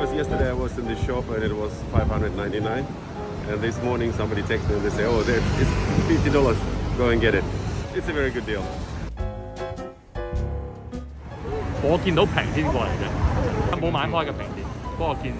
Because yesterday I was in the shop and it was 599 and this morning somebody texted me and they say, oh, it's $50, go and get it. It's a very good deal. 我見到平天過嚟嘅，冇買開嘅平田，不過見